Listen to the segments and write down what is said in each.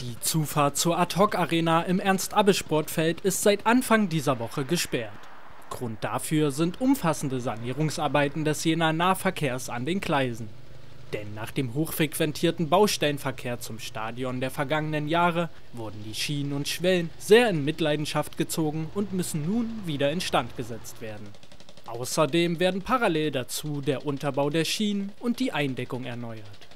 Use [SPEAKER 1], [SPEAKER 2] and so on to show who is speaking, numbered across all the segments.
[SPEAKER 1] Die Zufahrt zur Ad-Hoc-Arena im Ernst-Abbe-Sportfeld ist seit Anfang dieser Woche gesperrt. Grund dafür sind umfassende Sanierungsarbeiten des Jenaer Nahverkehrs an den Gleisen. Denn nach dem hochfrequentierten Baustellenverkehr zum Stadion der vergangenen Jahre wurden die Schienen und Schwellen sehr in Mitleidenschaft gezogen und müssen nun wieder instand gesetzt werden. Außerdem werden parallel dazu der Unterbau der Schienen und die Eindeckung erneuert.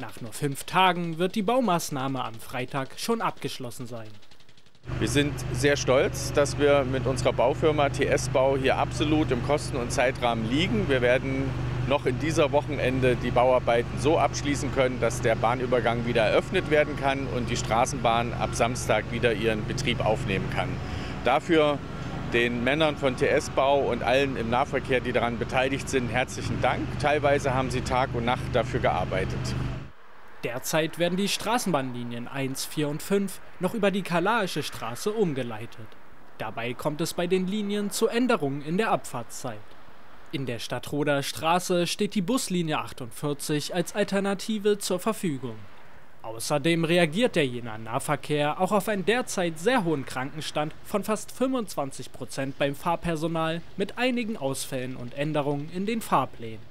[SPEAKER 1] Nach nur fünf Tagen wird die Baumaßnahme am Freitag schon abgeschlossen sein.
[SPEAKER 2] Wir sind sehr stolz, dass wir mit unserer Baufirma TS Bau hier absolut im Kosten- und Zeitrahmen liegen. Wir werden noch in dieser Wochenende die Bauarbeiten so abschließen können, dass der Bahnübergang wieder eröffnet werden kann und die Straßenbahn ab Samstag wieder ihren Betrieb aufnehmen kann. Dafür den Männern von TS Bau und allen im Nahverkehr, die daran beteiligt sind, herzlichen Dank. Teilweise haben sie Tag und Nacht dafür gearbeitet.
[SPEAKER 1] Derzeit werden die Straßenbahnlinien 1, 4 und 5 noch über die Kalaische Straße umgeleitet. Dabei kommt es bei den Linien zu Änderungen in der Abfahrtszeit. In der Stadtroder Straße steht die Buslinie 48 als Alternative zur Verfügung. Außerdem reagiert der Jenaer Nahverkehr auch auf einen derzeit sehr hohen Krankenstand von fast 25 Prozent beim Fahrpersonal mit einigen Ausfällen und Änderungen in den Fahrplänen.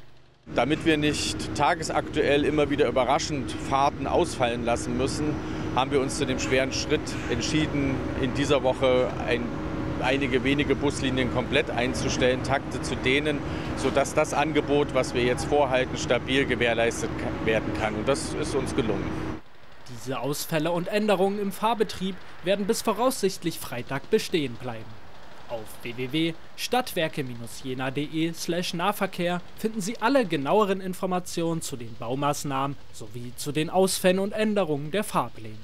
[SPEAKER 2] Damit wir nicht tagesaktuell immer wieder überraschend Fahrten ausfallen lassen müssen, haben wir uns zu dem schweren Schritt entschieden, in dieser Woche ein, einige wenige Buslinien komplett einzustellen, Takte zu dehnen, sodass das Angebot, was wir jetzt vorhalten, stabil gewährleistet werden kann. Und das ist uns gelungen.
[SPEAKER 1] Diese Ausfälle und Änderungen im Fahrbetrieb werden bis voraussichtlich Freitag bestehen bleiben. Auf www.stadtwerke-jena.de/nahverkehr finden Sie alle genaueren Informationen zu den Baumaßnahmen sowie zu den Ausfällen und Änderungen der Fahrpläne.